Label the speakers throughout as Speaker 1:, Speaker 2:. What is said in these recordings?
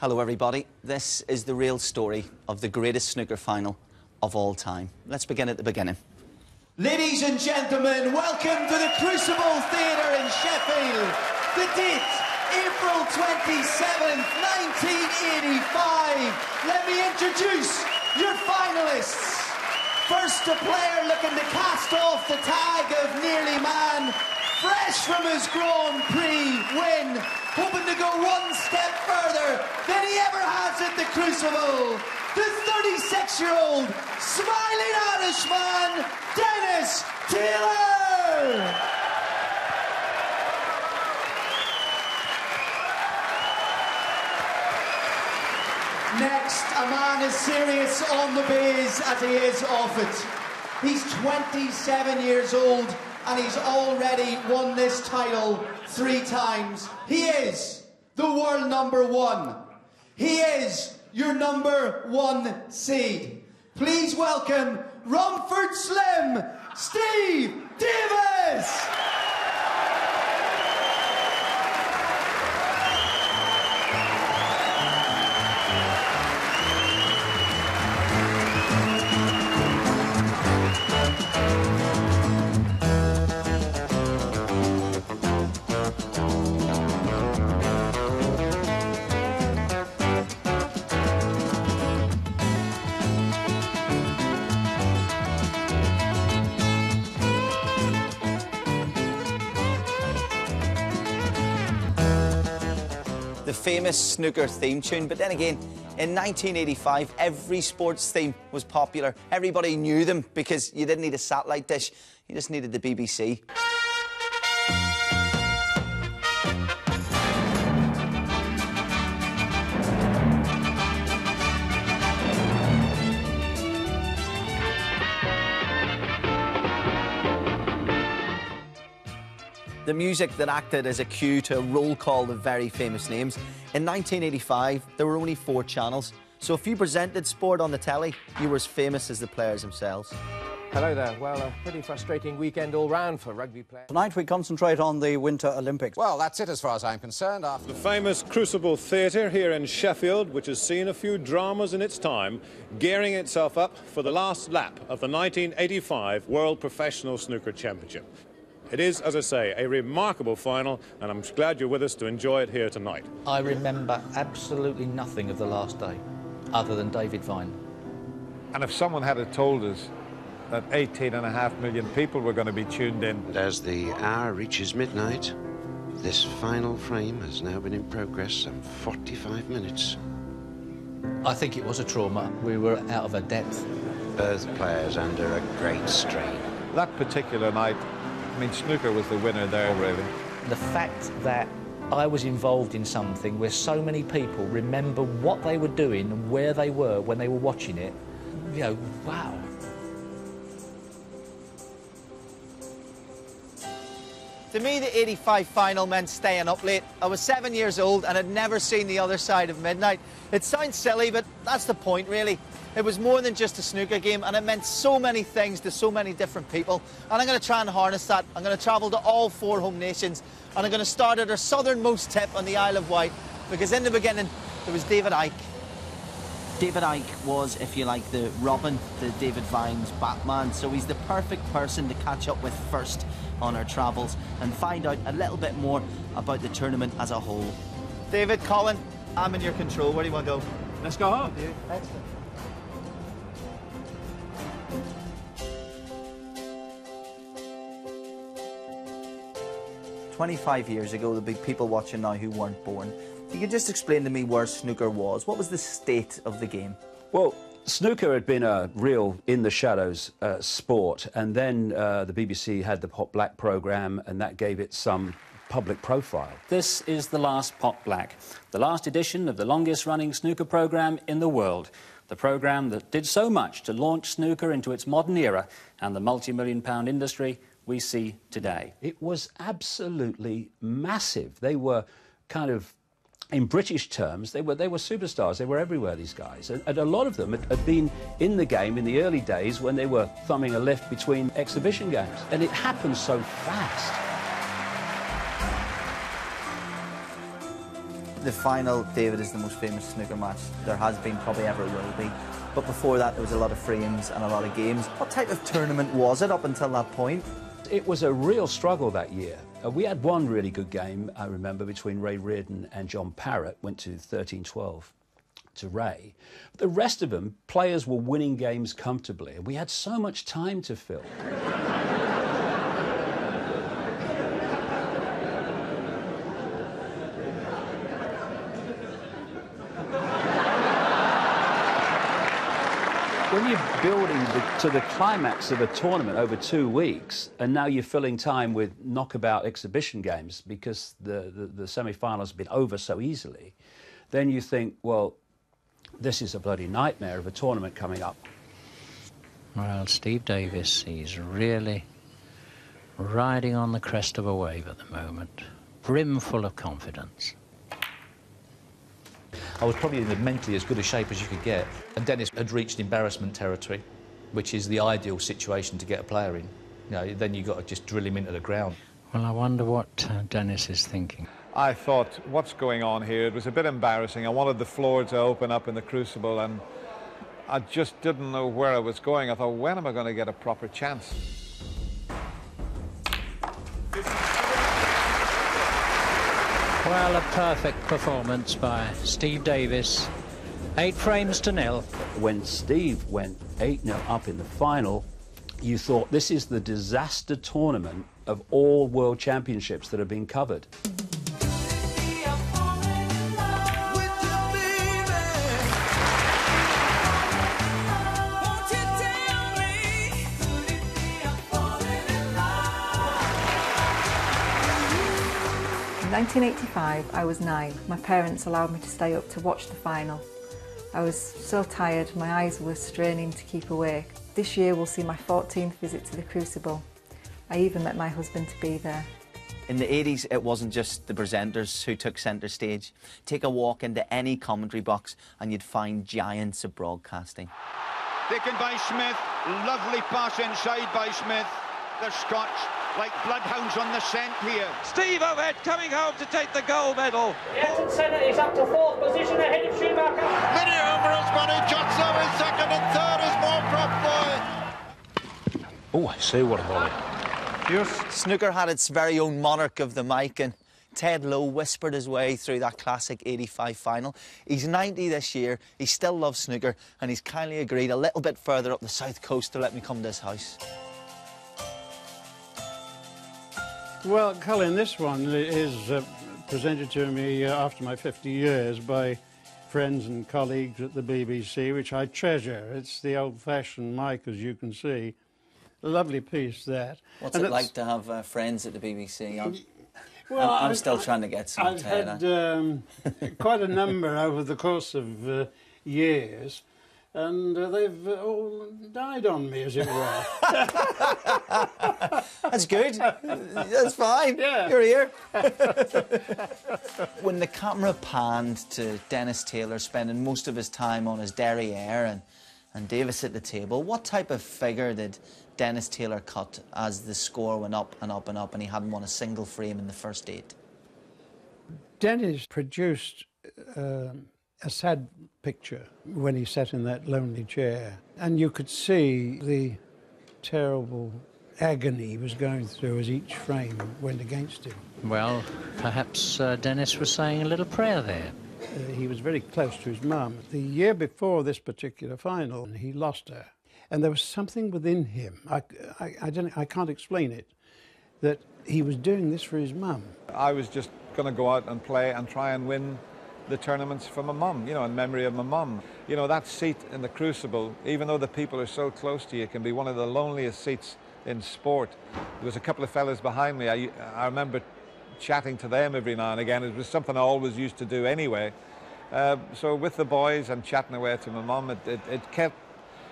Speaker 1: Hello, everybody. This is the real story of the greatest snooker final of all time. Let's begin at the beginning.
Speaker 2: Ladies and gentlemen, welcome to the Crucible Theatre in Sheffield. The date, April 27th, 1985. Let me introduce your finalists. First, a player looking to cast off the tag of Nearly Man, fresh from his Grand Prix win, hoping to go one step further than he ever has at the Crucible. The 36-year-old smiling Irishman, Dennis Taylor. Next, a man as serious on the baize as he is off it. He's 27 years old and he's already won this title three times. He is the world number one. He is your number one seed. Please welcome Romford Slim, Steve Davis.
Speaker 1: The famous snooker theme tune, but then again, in 1985, every sports theme was popular. Everybody knew them because you didn't need a satellite dish, you just needed the BBC. The music that acted as a cue to a roll call of very famous names. In 1985, there were only four channels, so if you presented sport on the telly, you were as famous as the players themselves.
Speaker 3: Hello there. Well, a pretty frustrating weekend all round for rugby players.
Speaker 4: Tonight we concentrate on the Winter Olympics.
Speaker 5: Well, that's it as far as I'm concerned. After
Speaker 6: The famous Crucible Theatre here in Sheffield, which has seen a few dramas in its time, gearing itself up for the last lap of the 1985 World Professional Snooker Championship. It is, as I say, a remarkable final, and I'm glad you're with us to enjoy it here tonight.
Speaker 7: I remember absolutely nothing of the last day, other than David Vine.
Speaker 8: And if someone had told us that 18 and a half million people were going to be tuned in,
Speaker 9: And as the hour reaches midnight, this final frame has now been in progress some 45 minutes.
Speaker 7: I think it was a trauma. We were out of our depth.
Speaker 9: Both players under a great strain.
Speaker 8: that particular night, I mean, snooker was the winner there, really.
Speaker 7: The fact that I was involved in something where so many people remember what they were doing and where they were when they were watching it, you know, wow.
Speaker 1: To me, the 85 final meant staying up late. I was seven years old and had never seen the other side of midnight. It sounds silly, but that's the point, really. It was more than just a snooker game, and it meant so many things to so many different people. And I'm going to try and harness that. I'm going to travel to all four home nations, and I'm going to start at our southernmost tip on the Isle of Wight, because in the beginning, there was David Icke. David Icke was, if you like, the Robin, the David Vine's Batman, so he's the perfect person to catch up with first on our travels and find out a little bit more about the tournament as a whole. David, Colin, I'm in your control. Where do you want to go?
Speaker 3: Let's go home.
Speaker 1: Excellent. Twenty-five years ago, there'll be people watching now who weren't born. You could just explain to me where snooker was. What was the state of the game?
Speaker 10: Well, snooker had been a real in the shadows uh, sport, and then uh, the BBC had the Pot Black programme, and that gave it some public profile.
Speaker 11: This is the last Pot Black, the last edition of the longest running snooker programme in the world. The programme that did so much to launch snooker into its modern era and the multi million pound industry we see today.
Speaker 10: It was absolutely massive. They were kind of in British terms, they were, they were superstars. They were everywhere, these guys. And, and a lot of them had, had been in the game in the early days when they were thumbing a lift between exhibition games. And it happened so fast.
Speaker 1: The final, David, is the most famous snooker match there has been, probably ever will be. But before that, there was a lot of frames and a lot of games. What type of tournament was it up until that point?
Speaker 10: It was a real struggle that year. Uh, we had one really good game, I remember, between Ray Reardon and John Parrott, went to 13 12 to Ray. The rest of them, players were winning games comfortably. And we had so much time to fill. when you're building the, to the climax of a tournament over two weeks, and now you're filling time with knockabout exhibition games because the, the, the semi-finals have been over so easily, then you think, well, this is a bloody nightmare of a tournament coming up.
Speaker 12: Well, Steve Davis, he's really riding on the crest of a wave at the moment, brimful of confidence.
Speaker 7: I was probably in mentally as good a shape as you could get. And Dennis had reached embarrassment territory, which is the ideal situation to get a player in. You know, then you've got to just drill him into the ground.
Speaker 12: Well, I wonder what uh, Dennis is thinking.
Speaker 8: I thought, what's going on here? It was a bit embarrassing. I wanted the floor to open up in the crucible, and I just didn't know where I was going. I thought, when am I going to get a proper chance?
Speaker 12: Well, a perfect performance by Steve Davis. Eight frames to nil.
Speaker 10: When Steve went 8 0 up in the final, you thought this is the disaster tournament of all world championships that have been covered.
Speaker 13: 1985, I was nine. My parents allowed me to stay up to watch the final. I was so tired, my eyes were straining to keep awake. This year will see my 14th visit to the Crucible. I even met my husband to be there.
Speaker 1: In the 80s, it wasn't just the presenters who took centre stage. Take a walk into any commentary box and you'd find giants of broadcasting.
Speaker 14: Taken by Smith, lovely pass inside by Smith. The Scotch like bloodhounds on the scent here.
Speaker 15: Steve Ovett coming home to take the gold medal.
Speaker 16: Ayrton Senna is up to fourth position ahead of Schumacher.
Speaker 14: Many Umbros, Money Johnson is second and third is more prop boy.
Speaker 7: Oh, I see what a volley.
Speaker 1: Yes. Snooker had its very own monarch of the mic and Ted Lowe whispered his way through that classic 85 final. He's 90 this year, he still loves snooker, and he's kindly agreed a little bit further up the south coast to let me come to his house.
Speaker 17: Well, Colin, this one is uh, presented to me uh, after my 50 years by friends and colleagues at the BBC, which I treasure. It's the old-fashioned mic, as you can see. A lovely piece, that.
Speaker 1: What's and it like to have uh, friends at the BBC? I'm,
Speaker 17: well,
Speaker 1: I'm, I'm still trying to get some.
Speaker 17: I've had um, quite a number over the course of uh, years and uh, they've uh, all died on me, as it were.
Speaker 1: That's good. That's fine.
Speaker 17: Yeah.
Speaker 1: You're here. when the camera panned to Dennis Taylor spending most of his time on his derriere and, and Davis at the table, what type of figure did Dennis Taylor cut as the score went up and up and up and he hadn't won a single frame in the first eight?
Speaker 17: Dennis produced... Uh, a sad picture when he sat in that lonely chair. And you could see the terrible agony he was going through as each frame went against him.
Speaker 12: Well, perhaps uh, Dennis was saying a little prayer there.
Speaker 17: Uh, he was very close to his mum. The year before this particular final, he lost her. And there was something within him, I, I, I, don't, I can't explain it, that he was doing this for his mum.
Speaker 8: I was just going to go out and play and try and win the tournaments for my mum, you know, in memory of my mum. You know, that seat in the Crucible, even though the people are so close to you, can be one of the loneliest seats in sport. There was a couple of fellas behind me. I, I remember chatting to them every now and again. It was something I always used to do anyway. Uh, so with the boys and chatting away to my mum, it, it, it, kept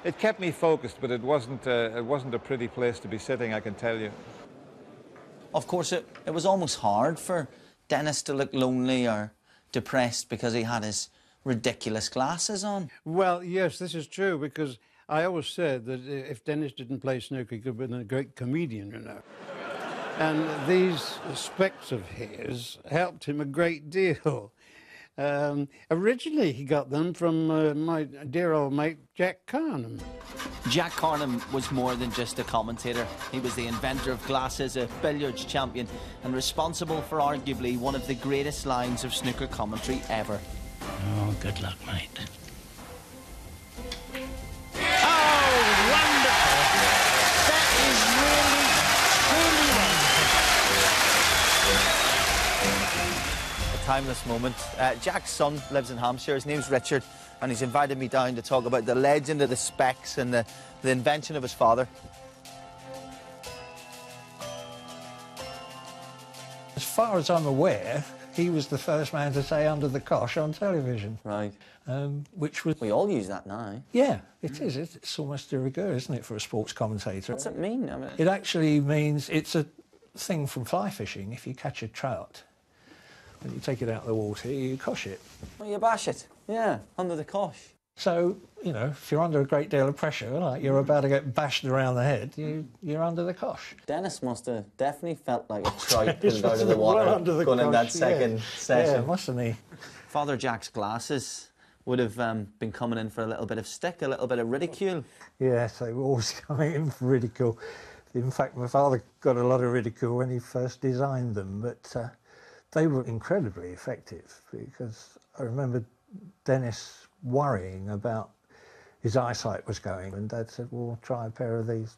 Speaker 8: it kept me focused, but it wasn't a, it wasn't a pretty place to be sitting, I can tell you.
Speaker 1: Of course, it, it was almost hard for Dennis to look lonely or depressed because he had his ridiculous glasses on.
Speaker 17: Well, yes, this is true because I always said that if Dennis didn't play snooker, he could have been a great comedian, you know. and these specs of his helped him a great deal. Um, originally, he got them from uh, my dear old mate Jack Karnehm.
Speaker 18: Jack Karnehm was more than just a commentator. He was the inventor of glasses, a billiards champion, and responsible for arguably one of the greatest lines of snooker commentary ever.
Speaker 12: Oh, good luck, mate.
Speaker 1: Timeless moment. Uh, Jack's son lives in Hampshire. His name's Richard, and he's invited me down to talk about the legend of the specs and the, the invention of his father.
Speaker 19: As far as I'm aware, he was the first man to say under the cosh on television.
Speaker 20: Right.
Speaker 19: Um, which was.
Speaker 20: We all use that now.
Speaker 19: Yeah, it is. It's almost de rigueur, isn't it, for a sports commentator?
Speaker 20: What's it mean? I mean,
Speaker 19: It actually means it's a thing from fly fishing. If you catch a trout, when you take it out of the water, you cosh it.
Speaker 20: well, you bash it. Yeah, under the cosh.
Speaker 19: So, you know, if you're under a great deal of pressure, like you're about to get bashed around the head, you, you're under the cosh.
Speaker 20: Dennis must have definitely felt like a
Speaker 19: Dennis
Speaker 20: pulled out of the
Speaker 19: have well
Speaker 20: water
Speaker 19: under the
Speaker 20: going in that
Speaker 19: cosh, yeah.
Speaker 20: second session.
Speaker 19: Yeah, mustn't he?
Speaker 20: Father Jack's glasses would have um, been coming in for a little bit of stick, a little bit of ridicule.
Speaker 19: Yes, they were always coming in for ridicule. In fact, my father got a lot of ridicule when he first designed them, but uh, they were incredibly effective because I remember Dennis worrying about his eyesight was going, and Dad said, "Well, try a pair of these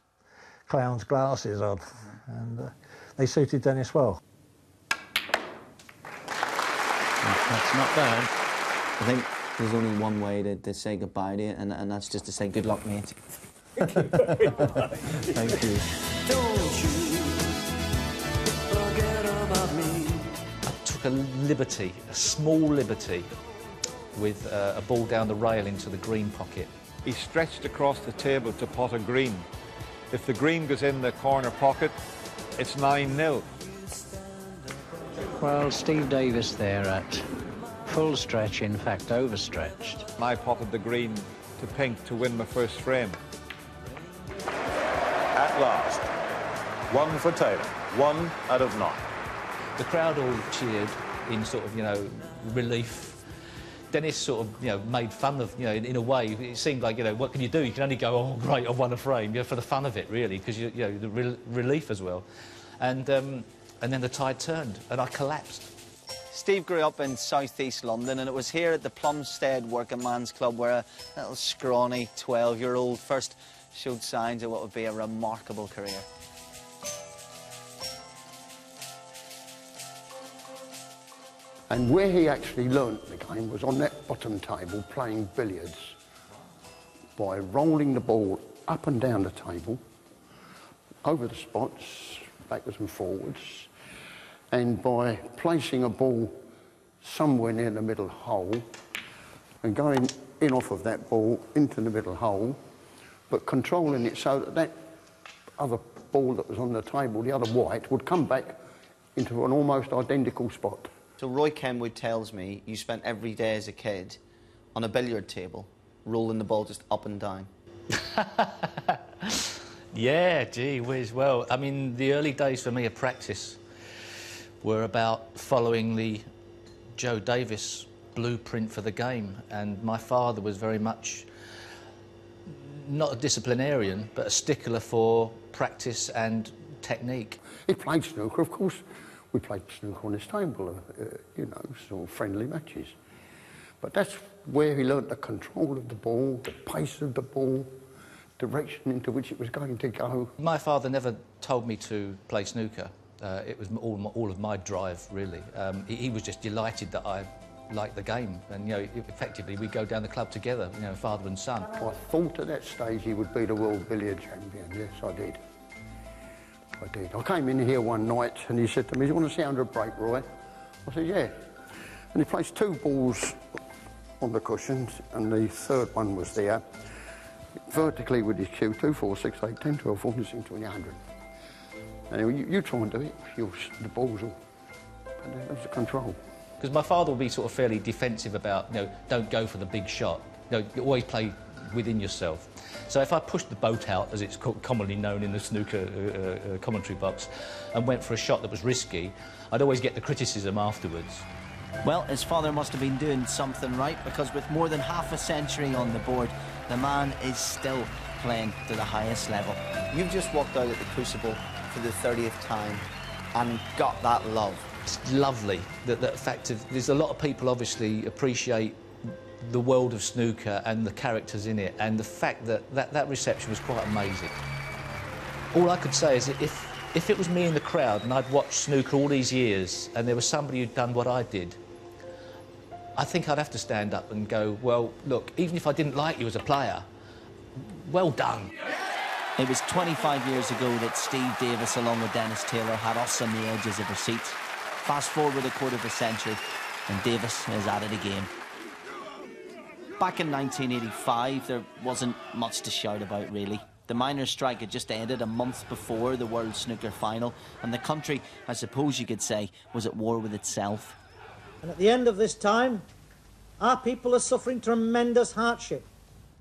Speaker 19: clown's glasses on," and uh, they suited Dennis well.
Speaker 12: That's not bad.
Speaker 20: I think there's only one way to, to say goodbye to you, and, and that's just to say good luck, mate. Thank you.
Speaker 7: Liberty, a small liberty, with uh, a ball down the rail into the green pocket.
Speaker 8: He stretched across the table to pot a green. If the green goes in the corner pocket, it's 9 0.
Speaker 12: Well, Steve Davis there at full stretch, in fact, overstretched.
Speaker 8: I potted the green to pink to win my first frame.
Speaker 6: At last, one for Taylor, one out of nine.
Speaker 7: The crowd all cheered in sort of, you know, relief. Dennis sort of, you know, made fun of, you know, in, in a way, it seemed like, you know, what can you do? You can only go, oh, great, I won a frame, you know, for the fun of it, really, because, you, you know, the rel relief as well. And, um, and then the tide turned, and I collapsed.
Speaker 1: Steve grew up in southeast London, and it was here at the Plumstead Working Man's Club where a little scrawny 12 year old first showed signs of what would be a remarkable career.
Speaker 21: And where he actually learnt the game was on that bottom table playing billiards by rolling the ball up and down the table, over the spots, backwards and forwards, and by placing a ball somewhere near the middle hole and going in off of that ball into the middle hole, but controlling it so that that other ball that was on the table, the other white, would come back into an almost identical spot.
Speaker 1: So Roy Kenwood tells me you spent every day as a kid on a billiard table, rolling the ball just up and down.
Speaker 7: Yeah, gee whiz. Well, I mean, the early days for me of practice were about following the Joe Davis blueprint for the game. And my father was very much not a disciplinarian, but a stickler for practice and technique.
Speaker 21: He played snooker, of course. We played snooker on his table, uh, you know, sort of friendly matches. But that's where he learnt the control of the ball, the pace of the ball, direction into which it was going to go.
Speaker 7: My father never told me to play snooker. Uh, it was all, my- all of my drive, really. Um, he, he was just delighted that I liked the game. And, you know, effectively, we'd go down the club together, you know, father and son.
Speaker 21: I thought at that stage he would be the world billiard champion. Yes, I did. I did. I came in here one night and he said to me, do you want to see under a break, Roy? I said, yeah. And he placed two balls on the cushions and the third one was there, vertically with his cue, 2, 4, 6, 8, 10, 12, 14, 16, 20, 100. Anyway, you, you try and do it, you'll, the balls will... And that was the control.
Speaker 7: Because my father will be sort of fairly defensive about, you know, don't go for the big shot. You know, you always play within yourself. So if I pushed the boat out, as it's commonly known in the snooker uh, uh, commentary box, and went for a shot that was risky, I'd always get the criticism afterwards.
Speaker 18: Well, his father must have been doing something right because with more than half a century on the board, the man is still playing to the highest level. You've just walked out at the Crucible for the 30th time and got that love.
Speaker 7: It's lovely that the fact of there's a lot of people obviously appreciate the world of snooker and the characters in it, and the fact that that, that reception was quite amazing. All I could say is that if if it was me in the crowd and I'd watched snooker all these years and there was somebody who'd done what I did, I think I'd have to stand up and go, well, look, even if I didn't like you as a player, well done.
Speaker 18: It was 25 years ago that Steve Davis, along with Dennis Taylor, had us on the edges of our seats. Fast forward a quarter of a century, and Davis is at it again. Back in 1985, there wasn't much to shout about, really. The miners' strike had just ended a month before the World Snooker Final, and the country, I suppose you could say, was at war with itself.
Speaker 22: And at the end of this time, our people are suffering tremendous hardship.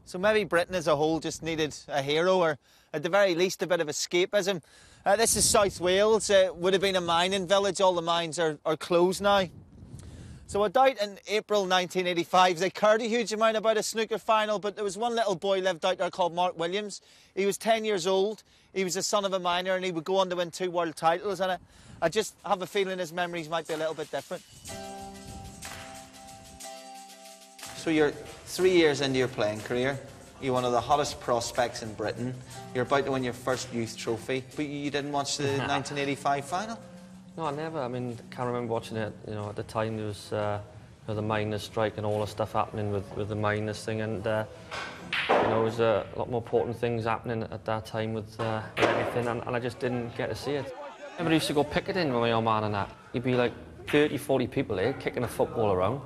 Speaker 1: So maybe Britain as a whole just needed a hero, or at the very least a bit of escapism. Uh, this is South Wales. It would have been a mining village. All the mines are, are closed now. So I doubt in April 1985 they cared a huge amount about a snooker final, but there was one little boy lived out there called Mark Williams. He was 10 years old. He was the son of a miner and he would go on to win two world titles. And I, I just have a feeling his memories might be a little bit different. So you're three years into your playing career. You're one of the hottest prospects in Britain. You're about to win your first youth trophy, but you didn't watch the 1985 final?
Speaker 23: No, I never. I mean, I can't remember watching it. You know, at the time there was uh, you know, the miners' strike and all the stuff happening with, with the miners thing, and uh, you know, there was uh, a lot more important things happening at that time with, uh, with everything, and, and I just didn't get to see it. I remember I used to go picketing with my old man and that. You'd be like 30, 40 people here kicking a football around.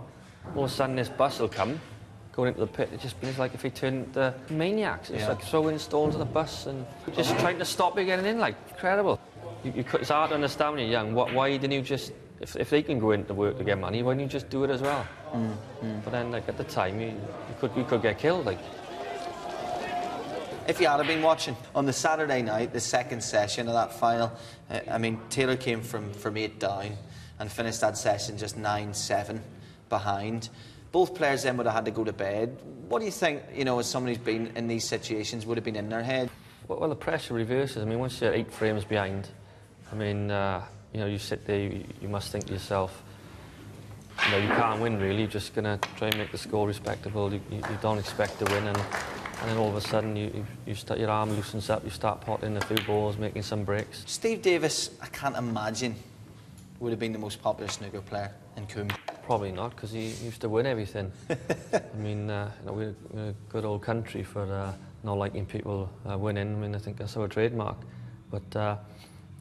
Speaker 23: All of a sudden, this bus will come going into the pit. It just feels like if he turned the maniacs. It's
Speaker 1: Yeah.
Speaker 23: like throwing stones at the bus and just trying to stop you getting in. Like incredible. You, it's hard to understand when you're young. What, why didn't you just, if, if they can go into work to get money, why don't you just do it as well? But then, like at the time, you, you could you could get killed. Like
Speaker 1: If you had been watching on the Saturday night, the second session of that final, uh, I mean, Taylor came from, from eight down and finished that session just 9 7 behind. Both players then would have had to go to bed. What do you think, you know, as somebody who's been in these situations, would have been in their head?
Speaker 23: Well, well, the pressure reverses. I mean, once you're eight frames behind, I mean, uh, you know, you sit there, you, you must think to yourself, you know, you can't win really. You're just going to try and make the score respectable. You, you, you don't expect to win, and, and then all of a sudden, you, you, start, your arm loosens up, you start potting a few balls, making some breaks.
Speaker 1: Steve Davis, I can't imagine, would have been the most popular snooker player in Cwm.
Speaker 23: Probably not, because he used to win everything. I mean, uh, you know, we're, we're a good old country for uh, not liking people uh, winning. I mean, I think that's our trademark. But uh,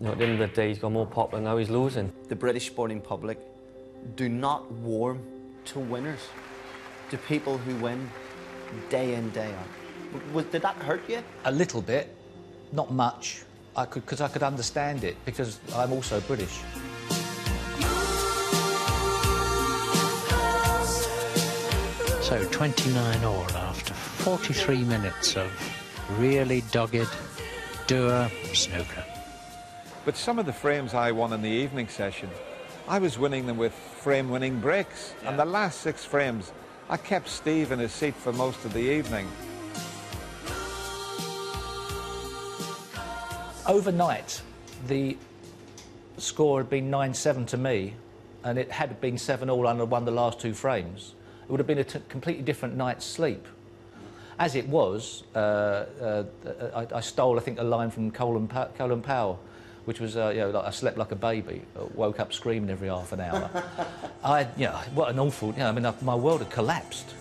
Speaker 23: you know, at the end of the day, he's got more popular now. He's losing.
Speaker 1: The British sporting public do not warm to winners, to people who win day in, day out. W- Was, did that hurt you?
Speaker 7: A little bit, not much. I could because I could understand it because I'm also British.
Speaker 12: So 29 all after 43 minutes of really dogged doer snooker.
Speaker 8: But some of the frames I won in the evening session, I was winning them with frame-winning breaks. And the last six frames, I kept Steve in his seat for most of the evening.
Speaker 7: Overnight, the score had been 9-7 to me, and it had been 7 all and I won the last two frames. It would have been a t- completely different night's sleep. As it was, uh, uh, I, I stole, I think, a line from Colin, pa- Colin Powell, which was, uh, you know, like I slept like a baby, uh, woke up screaming every half an hour. I, you know, what an awful, you know, I mean, I, my world had collapsed.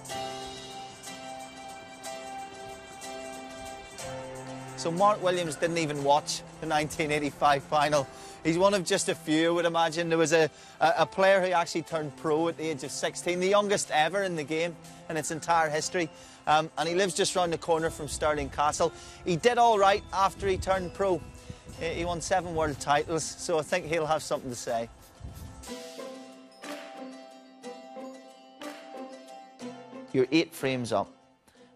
Speaker 1: So Mark Williams didn't even watch the 1985 final. He's one of just a few, I would imagine. There was a, a, a player who actually turned pro at the age of 16, the youngest ever in the game in its entire history. Um, and he lives just round the corner from Stirling Castle. He did all right after he turned pro. He he won seven world titles, so I think he'll have something to say. You're eight frames up,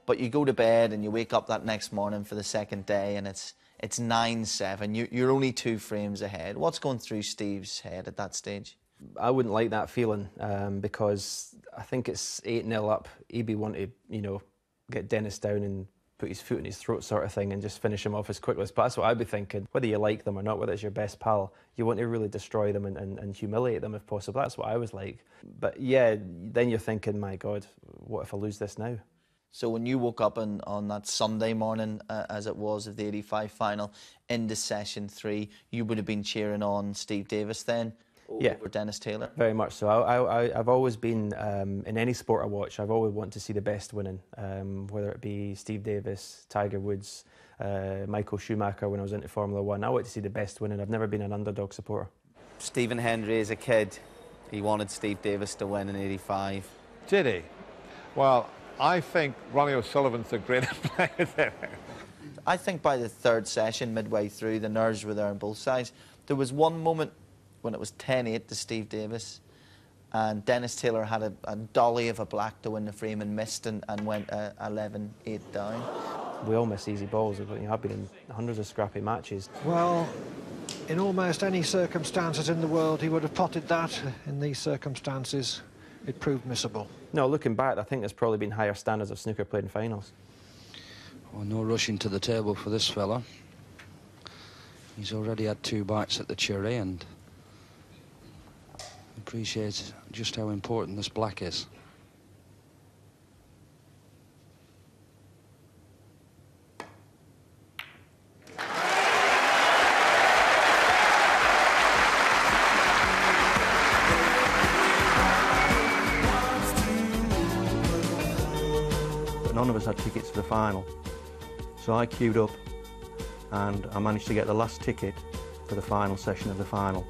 Speaker 1: but you go to bed and you wake up that next morning for the second day and it's it's nine seven. You, you're only two frames ahead. What's going through Steve's head at that stage?
Speaker 24: I wouldn't like that feeling um, because I think it's 8 0 up. He'd be wanting to, you know, get Dennis down and put his foot in his throat sort of thing and just finish him off as quickly as possible. That's what I'd be thinking. Whether you like them or not, whether it's your best pal, you want to really destroy them and, and, and humiliate them if possible. That's what I was like. But yeah, then you're thinking, my God, what if I lose this now?
Speaker 1: So when you woke up on, on that Sunday morning, uh, as it was of the 85 final, into session three, you would have been cheering on Steve Davis then?
Speaker 24: Yeah.
Speaker 1: over Dennis Taylor?
Speaker 24: Very much so. I, I, I've always been, um, in any sport I watch, I've always wanted to see the best winning, um, whether it be Steve Davis, Tiger Woods, uh, Michael Schumacher when I was into Formula One. I want to see the best winning. I've never been an underdog supporter.
Speaker 20: Stephen Hendry, as a kid, he wanted Steve Davis to win in 85.
Speaker 8: Did he? Well, I think Ronnie O'Sullivan's the greatest player there.
Speaker 1: I think by the third session, midway through, the nerves were there on both sides. There was one moment when it was 10-8 to Steve Davis. And Dennis Taylor had a, a, dolly of a black to win the frame and missed and, and went 11-8 uh, down.
Speaker 24: We all miss easy balls. I've been in hundreds of scrappy matches.
Speaker 25: Well, in almost any circumstances in the world, he would have potted that. In these circumstances, it proved missable.
Speaker 24: No, looking back, I think there's probably been higher standards of snooker played in finals.
Speaker 26: Well, no rushing to the table for this fella. He's already had two bites at the cherry and appreciate just how important this black is.
Speaker 27: None of us had tickets for the final. So I queued up and I managed to get the last ticket for the final session of the final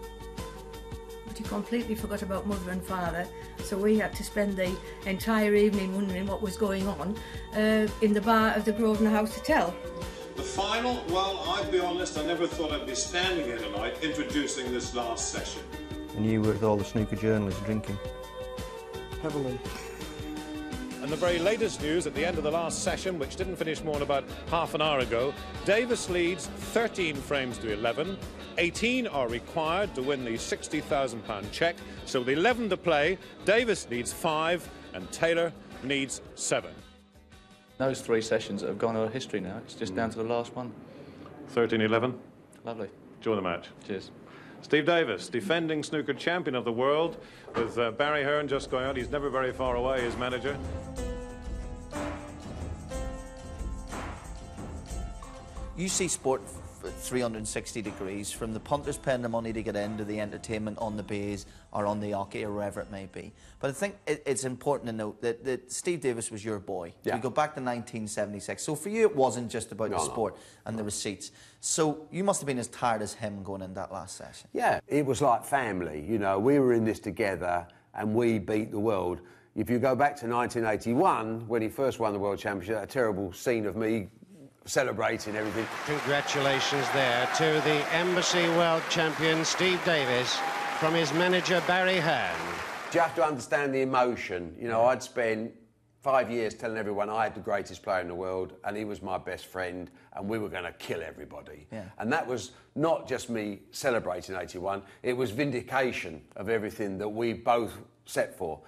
Speaker 28: he completely forgot about mother and father, so we had to spend the entire evening wondering what was going on uh, in the bar of the Grosvenor House Hotel.
Speaker 6: The final, well, I'll be honest, I never thought I'd be standing here tonight introducing this last session.
Speaker 27: And you were with all the snooker journalists drinking.
Speaker 25: Heavily.
Speaker 6: And the very latest news at the end of the last session, which didn't finish more than about half an hour ago, Davis leads 13 frames to 11. 18 are required to win the £60,000 cheque. So with 11 to play, Davis needs five and Taylor needs seven.
Speaker 7: Those three sessions that have gone over history now, it's just down hmm. to the last one.
Speaker 6: 13-11.
Speaker 7: Lovely.
Speaker 6: Enjoy the match.
Speaker 7: Cheers.
Speaker 6: Steve Davis, defending snooker champion of the world, with uh, Barry Hearn just going out. He's never very far away, his manager.
Speaker 1: You see sport 360 degrees, from the punters paying the money to get into the entertainment on the bays or on the hockey or wherever it may be. But I think it, it's important to note that, that, Steve Davis was your boy. Yeah. You go back to 1976. So for you, it wasn't just about no, the sport no. and the receipts. So you must have been as tired as him going in that last session.
Speaker 29: Yeah, it was like family. You know, we were in this together and we beat the world. If you go back to 1981, when he first won the World Championship, a terrible scene of me celebrating everything.
Speaker 30: Congratulations there to the Embassy World Champion Steve Davis from his manager Barry Hearn.
Speaker 29: You have to understand the emotion. You know, I'd spent five years telling everyone I had the greatest player in the world and he was my best friend and we were going to kill everybody.
Speaker 1: Yeah.
Speaker 29: And that was not just me celebrating 81, it was vindication of everything that we both set for.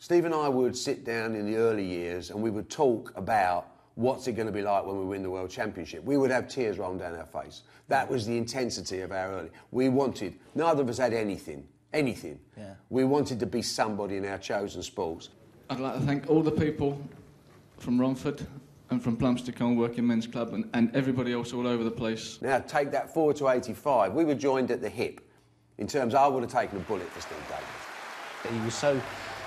Speaker 29: Steve and I would sit down in the early years and we would talk about what's it going to be like when we win the World Championship? We would have tears rolling down our face. That was the intensity of our early. We wanted, neither of us had anything, anything.
Speaker 1: Yeah.
Speaker 29: We wanted to be somebody in our chosen sports.
Speaker 31: I'd like to thank all the people from Romford and from Plumstead Common Working Men's Club and, and everybody else all over the place.
Speaker 29: Now, take that forward to 85. We were joined at the hip. In terms, I would have taken a bullet for Steve Davis.
Speaker 7: He was so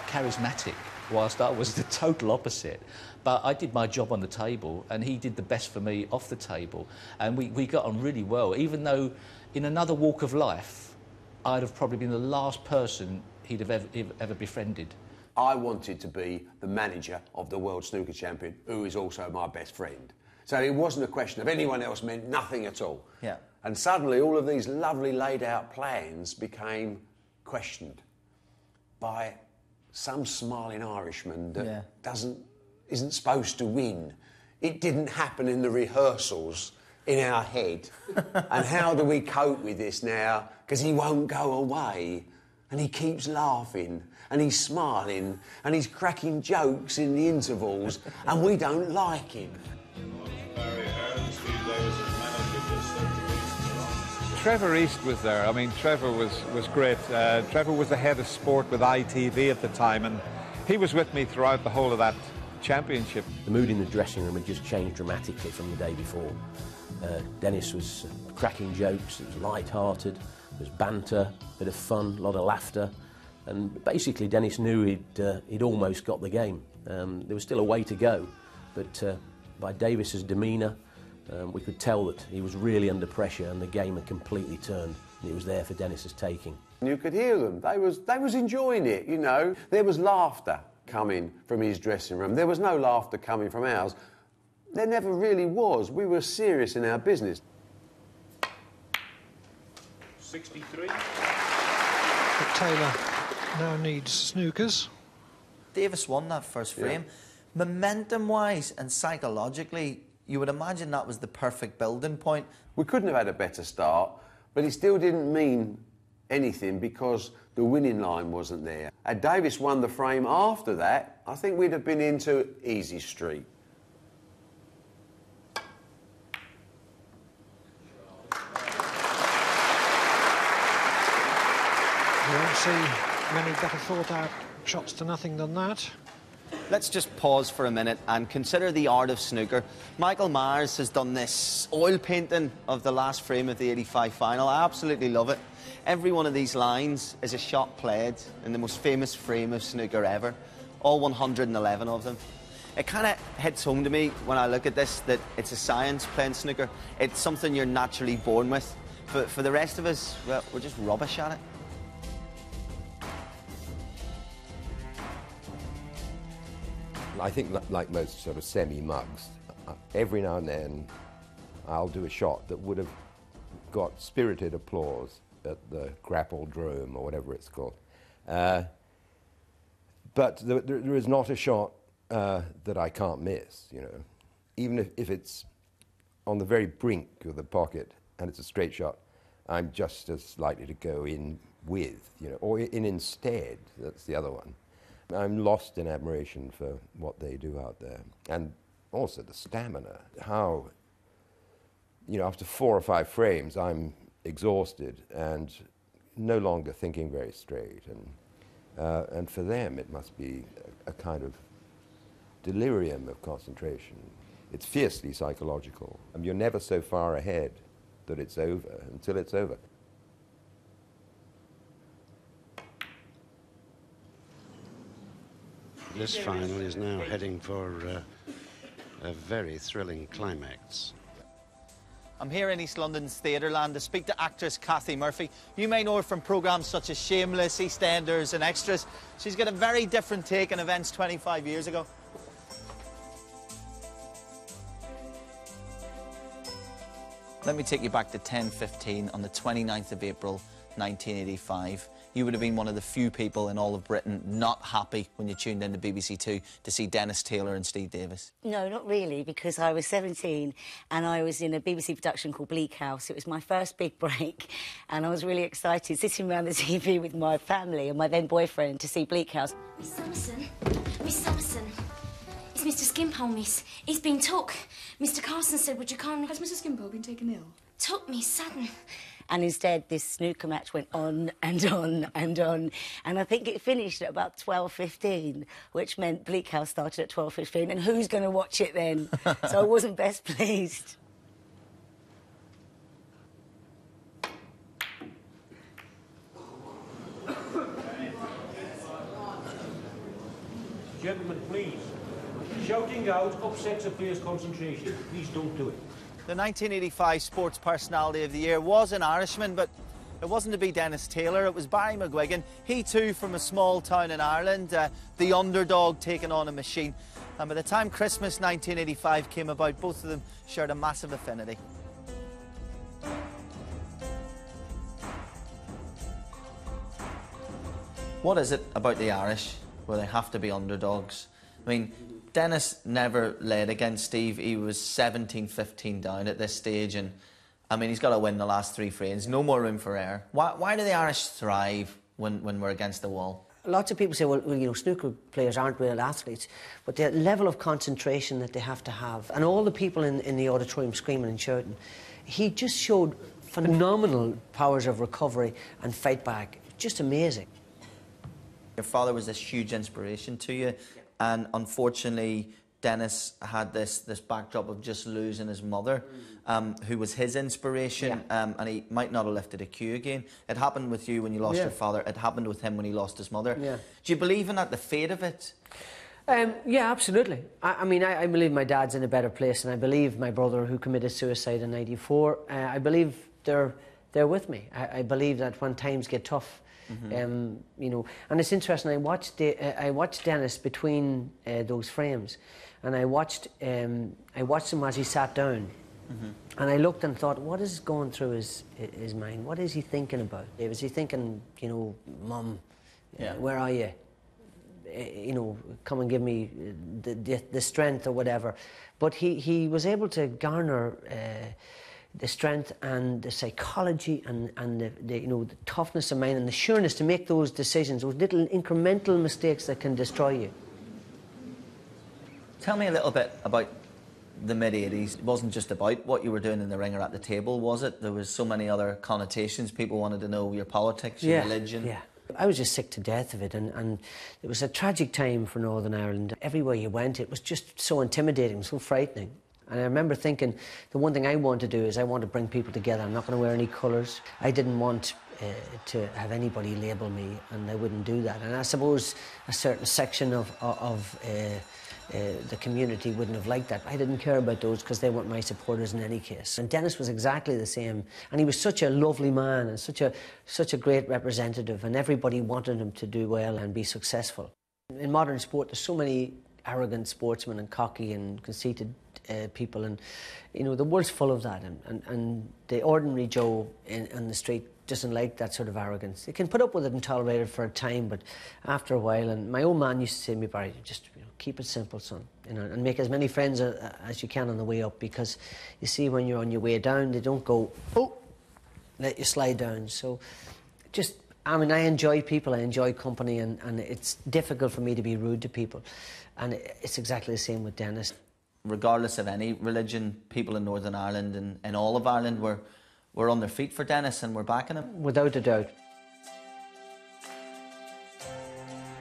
Speaker 7: charismatic, whilst I was the total opposite. But I did my job on the table, and he did the best for me off the table. And we, we got on really well, even though in another walk of life, I'd have probably been the last person he'd have ever, ever befriended.
Speaker 29: I wanted to be the manager of the world snooker champion, who is also my best friend. So it wasn't a question of anyone else meant nothing at all.
Speaker 1: Yeah.
Speaker 29: And suddenly all of these lovely laid out plans became questioned by some smiling Irishman that
Speaker 1: yeah.
Speaker 29: doesn't isn't supposed to win. It didn't happen in the rehearsals in our head. and how do we cope with this now? Because he won't go away. and he keeps laughing and he's smiling and he's cracking jokes in the intervals and we don't like him.
Speaker 8: Trevor East was there. I mean, Trevor was, was great. Uh, Trevor was the head of sport with ITV at the time, and he was with me throughout the whole of that championship.
Speaker 32: The mood in the dressing room had just changed dramatically from the day before. Uh, Dennis was cracking jokes, it was light-hearted, there was banter, a bit of fun, a lot of laughter, and basically Dennis knew he'd, uh, he'd almost got the game. Um, there was still a way to go, but uh, by Davis's demeanour, um, we could tell that he was really under pressure and the game had completely turned and it was there for Dennis's taking.
Speaker 29: You could hear them. They was, they was enjoying it, you know. There was laughter coming from his dressing room. There was no laughter coming from ours. There never really was. We were serious in our business.
Speaker 25: 63. But Taylor now needs snookers.
Speaker 33: Davis won that first frame. Momentum wise and psychologically, you would imagine that was the perfect building point.
Speaker 29: We couldn't have had a better start, but it still didn't mean anything because the winning line wasn't there. Had Davis won the frame after that, I think we'd have been into easy street.
Speaker 25: You won't see many better thought out shots to nothing than that.
Speaker 34: Let's just pause for a minute and consider the art of snooker. Michael Myers has done this oil painting of the last frame of the 85 final. I absolutely love it. Every one of these lines is a shot played in the most famous frame of snooker ever, all 111 of them. It kind of hits home to me when I look at this that it's a science playing snooker. It's something you're naturally born with. For, for the rest of us, well, we're just rubbish at it.
Speaker 35: I think, like most sort of semi mugs, uh, every now and then I'll do a shot that would have got spirited applause at the grapple drome or whatever it's called. Uh, but there, there there is not a shot uh, that I can't miss, you know. Even if, if it's on the very brink of the pocket and it's a straight shot, I'm just as likely to go in with, you know, or in instead. That's the other one. I'm lost in admiration for what they do out there. And also the stamina. How, you know, after four or five frames, I'm exhausted and no longer thinking very straight. And, uh, and for them, it must be a, a kind of delirium of concentration. It's fiercely psychological. And you're never so far ahead that it's over until it's over.
Speaker 30: This final is now heading for uh, a very thrilling climax.
Speaker 1: I'm here in East London's Theatreland to speak to actress Kathy Murphy. You may know her from programmes such as Shameless, EastEnders and Extras. She's got a very different take on events 25 years ago.
Speaker 33: Let me take you back to 10.15 on the 29th of April 1985. You would have been one of the few people in all of Britain not happy when you tuned into BBC Two to see Dennis Taylor and Steve Davis.
Speaker 36: No, not really, because I was 17 and I was in a BBC production called Bleak House. It was my first big break, and I was really excited sitting around the TV with my family and my then boyfriend to see Bleak House.
Speaker 37: Miss Summerson, Miss Summerson, it's Mr. Skimpole, miss. He's been took. Mr. Carson said, would you kindly... Has Mr. Skimpole been taken ill? Took me sudden.
Speaker 36: And instead, this snooker match went on and on and on. And I think it finished at about 12.15, which meant Bleak House started at 12.15. And who's going to watch it then? so I wasn't best pleased.
Speaker 38: Gentlemen, please. Shouting out upsets a player's concentration. Please don't do it.
Speaker 1: The 1985 Sports Personality of the Year was an Irishman, but it wasn't to be Dennis Taylor, it was Barry McGuigan. He too from a small town in Ireland, uh, the underdog taking on a machine. And by the time Christmas 1985 came about, both of them shared a massive affinity.
Speaker 33: What is it about the Irish where they have to be underdogs? I mean, Dennis never led against Steve. He was 17 15 down at this stage, and I mean, he's got to win the last three frames. No more room for error. Why, why do the Irish thrive
Speaker 1: when, when we're against the wall?
Speaker 39: Lots of people say, well, you know, snooker players aren't real athletes, but the level of concentration that they have to have, and all the people in, in the auditorium screaming and shouting, he just showed phenomenal powers of recovery and fight back. Just amazing.
Speaker 1: Your father was this huge inspiration to you, and unfortunately, Dennis had this this backdrop of just losing his mother, um, who was his inspiration,
Speaker 39: Yeah.
Speaker 1: um, and he might not have lifted a cue again. It happened with you when you lost
Speaker 39: Yeah.
Speaker 1: your father. It happened with him when he lost his mother.
Speaker 39: Yeah.
Speaker 1: Do you believe in that? The fate of it.
Speaker 39: Um, yeah, absolutely. I, I mean, I, I believe my dad's in a better place, and I believe my brother, who committed suicide in '94, uh, I believe they're they're with me. I, I believe that when times get tough,
Speaker 1: Mhm.
Speaker 39: um, you know, and it's interesting. I watched the, uh, I watched Dennis between uh, those frames, and I watched um, I watched him as he sat down. And I looked and thought, what is going through his his mind? What is he thinking about? Was he thinking, you know, Mum, uh,
Speaker 1: Yeah.
Speaker 39: where are you? Uh, you know, come and give me the, the, the strength or whatever. But he, he was able to garner uh, the strength and the psychology and, and the, the, you know, the toughness of mind and the sureness to make those decisions, those little incremental mistakes that can destroy you.
Speaker 1: Tell me a little bit about the mid 80s. It wasn't just about what you were doing in the ring or at the table, was it? There was so many other connotations. People wanted to know your politics, your
Speaker 39: yeah,
Speaker 1: religion.
Speaker 39: Yeah. I was just sick to death of it, and, and it was a tragic time for Northern Ireland. Everywhere you went, it was just so intimidating, so frightening. And I remember thinking, the one thing I want to do is I want to bring people together. I'm not going to wear any colours. I didn't want uh, to have anybody label me, and I wouldn't do that. And I suppose a certain section of, of uh, uh, the community wouldn't have liked that. I didn't care about those because they weren't my supporters in any case. And Dennis was exactly the same. And he was such a lovely man and such a, such a great representative, and everybody wanted him to do well and be successful. In modern sport, there's so many arrogant sportsmen and cocky and conceited uh, people, and you know the world's full of that. And, and, and the ordinary Joe in, the street doesn't like that sort of arrogance. He can put up with it and tolerate it for a time, but after a while, and my old man used to say to me, Barry, just you know, keep it simple, son, you know, and make as many friends uh, as you can on the way up, because you see, when you're on your way down, they don't go, oh, let you slide down. So just, I mean, I enjoy people, I enjoy company, and, and it's difficult for me to be rude to people. And it's exactly the same with Dennis.
Speaker 1: Regardless of any religion, people in Northern Ireland and, and all of Ireland were, were on their feet for Dennis and were backing him.
Speaker 39: Without a doubt.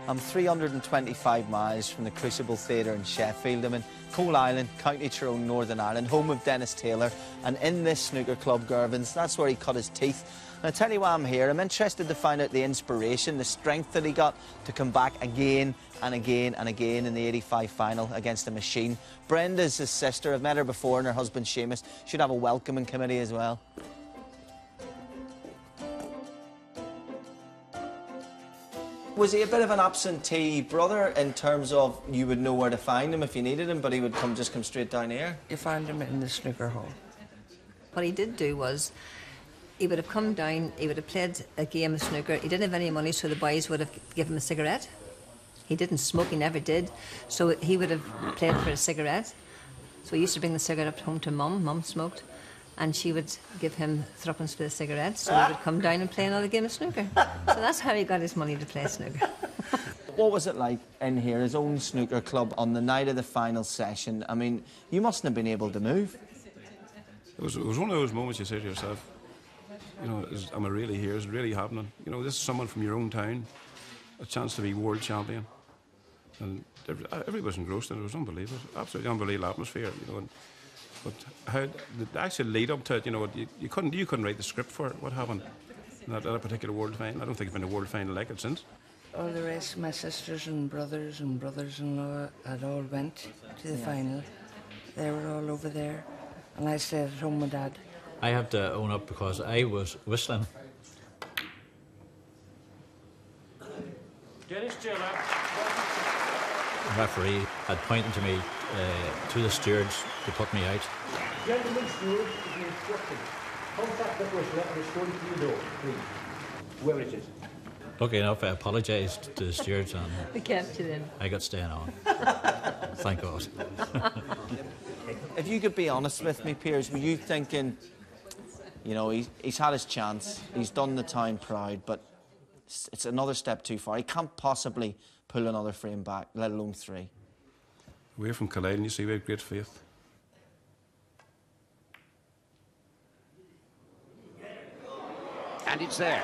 Speaker 1: I'm 325 miles from the Crucible Theatre in Sheffield. I'm in Coalisland, County Tyrone, Northern Ireland, home of Dennis Taylor. And in this snooker club, Gervins, that's where he cut his teeth. And I tell you why I'm here. I'm interested to find out the inspiration, the strength that he got to come back again and again and again in the 85 final against the machine. Brenda's his sister. I've met her before, and her husband Seamus should have a welcoming committee as well. Was he a bit of an absentee brother in terms of you would know where to find him if you needed him, but he would come just come straight down here?
Speaker 40: You found him in the snooker hall. What he did do was he would have come down, he would have played a game of snooker. He didn't have any money, so the boys would have given him a cigarette. He didn't smoke, he never did. So he would have played for a cigarette. So he used to bring the cigarette up home to mum. Mum smoked. And she would give him threepence for the cigarette. So he would come down and play another game of snooker. So that's how he got his money to play snooker.
Speaker 1: What was it like in here, his own snooker club, on the night of the final session? I mean, you mustn't have been able to move.
Speaker 41: It was, it was one of those moments you say to yourself, you know, is, am I really here? Is it really happening? You know, this is someone from your own town, a chance to be world champion. And every, uh, everybody was engrossed in it. It was unbelievable. Absolutely unbelievable atmosphere, you know. And, but how the actual lead up to it, you know, you, you couldn't you couldn't write the script for it. What happened in that, that particular world final? I don't think I've been a world final like it since.
Speaker 36: All the rest, my sisters and brothers and brothers-in-law had all went to the
Speaker 41: Yeah.
Speaker 36: final. They were all over there, and I stayed at home with Dad.
Speaker 42: I have to own up because I was whistling.
Speaker 38: Dennis Taylor.
Speaker 42: The referee had pointed to me uh, to the stewards to put me out.
Speaker 38: Gentlemen stewards, is being instructed. Contact the whistler and escort him to the door, please. Whoever it is.
Speaker 42: Lucky enough, I apologised to the stewards and
Speaker 40: We kept it in.
Speaker 42: I got staying on. Thank God.
Speaker 1: If you could be honest with me, Piers, were you thinking, you know, he's, he's had his chance, he's done the time proud, but It's, it's another step too far. He can't possibly pull another frame back, let alone three.
Speaker 43: Away from Culloden, you see we have great faith.
Speaker 44: And it's there.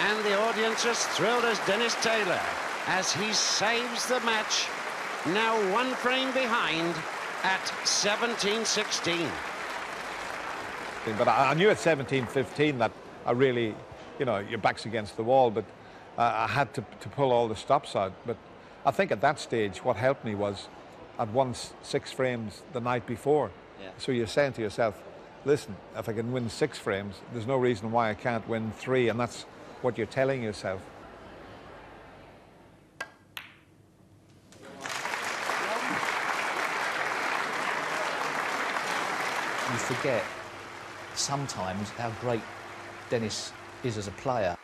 Speaker 44: And the audience as thrilled as Dennis Taylor as he saves the match. Now one frame behind at 17-16.
Speaker 8: But I, I knew at 17-15 that I really, you know, your back's against the wall, but uh, I had to, to pull all the stops out. But I think at that stage, what helped me was I'd won six frames the night before.
Speaker 1: Yeah.
Speaker 8: So you're saying to yourself, listen, if I can win six frames, there's no reason why I can't win three, and that's what you're telling yourself.
Speaker 7: You forget sometimes how great Dennis is as a player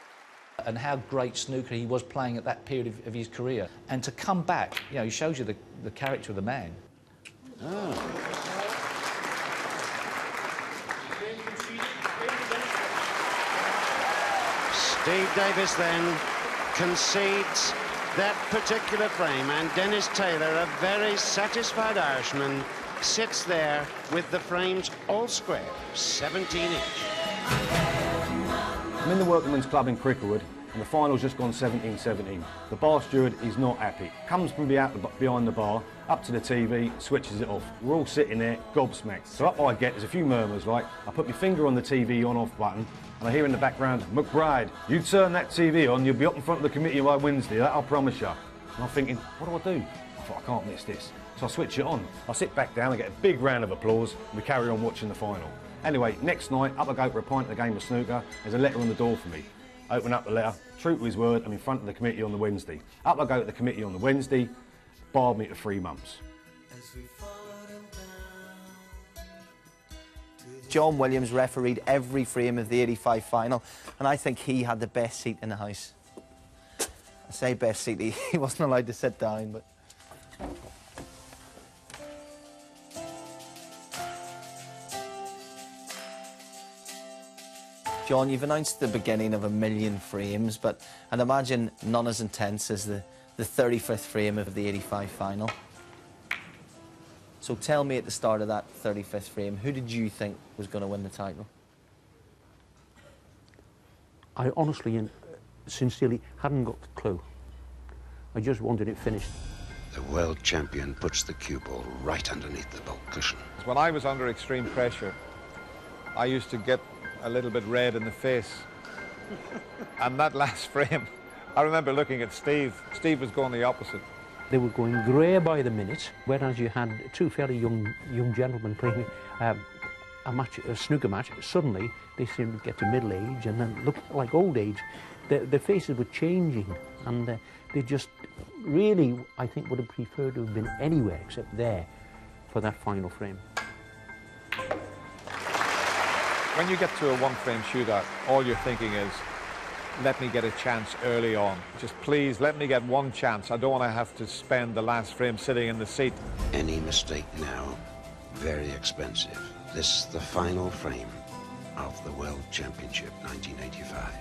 Speaker 7: and how great snooker he was playing at that period of, of his career. And to come back, you know, he shows you the, the character of the man.
Speaker 44: Steve Davis then concedes that particular frame, and Dennis Taylor, a very satisfied Irishman, sits there with the frames all square, 17 inch.
Speaker 45: I'm in the Workman's Club in Cricklewood, and the final's just gone 17-17. The bar steward is not happy. Comes from behind the, bar, up to the TV, switches it off. We're all sitting there, gobsmacked. So up I get, there's a few murmurs, right? I put my finger on the TV on-off button, and I hear in the background, McBride, you turn that TV on, you'll be up in front of the committee by Wednesday, that I'll promise you. And I'm thinking, what do I do? I thought, I can't miss this. So I switch it on. I sit back down, I get a big round of applause, and we carry on watching the final. Anyway, next night, up I go for a pint of the game of snooker. There's a letter on the door for me. Open up the letter, true to his word, I'm in front of the committee on the Wednesday. Up I go to the committee on the Wednesday, barred me to three months.
Speaker 1: John Williams refereed every frame of the 85 final, and I think he had the best seat in the house. I say best seat, he wasn't allowed to sit down, but. John, you've announced the beginning of a million frames, but I'd imagine none as intense as the, the 35th frame of the 85 final. So tell me at the start of that 35th frame, who did you think was going to win the title?
Speaker 46: I honestly and uh, sincerely hadn't got the clue. I just wanted it finished.
Speaker 47: The world champion puts the cue ball right underneath the ball cushion.
Speaker 8: When I was under extreme pressure, I used to get a little bit red in the face. and that last frame, I remember looking at Steve. Steve was going the opposite.
Speaker 46: They were going grey by the minute, whereas you had two fairly young young gentlemen playing um, a match, a snooker match. Suddenly, they seemed to get to middle age and then look like old age. Their, their faces were changing, and uh, they just really, I think, would have preferred to have been anywhere except there for that final frame.
Speaker 8: When you get to a one-frame shootout, all you're thinking is, let me get a chance early on. Just please, let me get one chance. I don't want to have to spend the last frame sitting in the seat.
Speaker 47: Any mistake now, very expensive. This is the final frame of the World Championship 1985.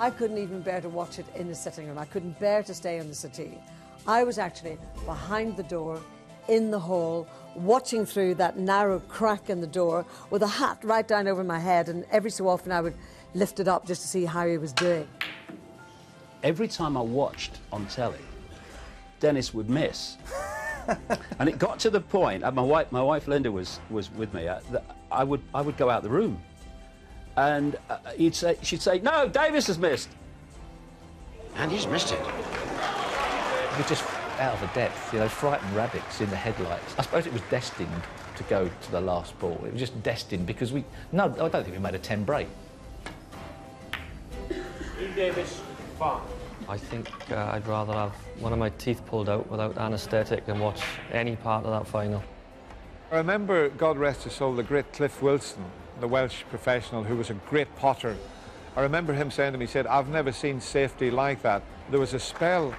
Speaker 41: I couldn't even bear to watch it in the sitting room. I couldn't bear to stay on the settee. I was actually behind the door in the hall, watching through that narrow crack in the door with a hat right down over my head, and every so often I would lift it up just to see how he was doing.
Speaker 10: Every time I watched on telly, Dennis would miss. and it got to the point. point, and my wife, my wife Linda was, was with me, uh, that I, would, I would go out the room. And uh, he'd say, she'd say, no, Davis has missed.
Speaker 47: And he's missed it.
Speaker 7: We're just out of the depth, you know, frightened rabbits in the headlights. I suppose it was destined to go to the last ball. It was just destined because we, no, I don't think we made a 10 break.
Speaker 16: Davis, five.
Speaker 23: I think uh, I'd rather have one of my teeth pulled out without anaesthetic than watch any part of that final.
Speaker 8: I remember, God rest his soul, the great Cliff Wilson, the Welsh professional who was a great potter. I remember him saying to me, he said, I've never seen safety like that. There was a spell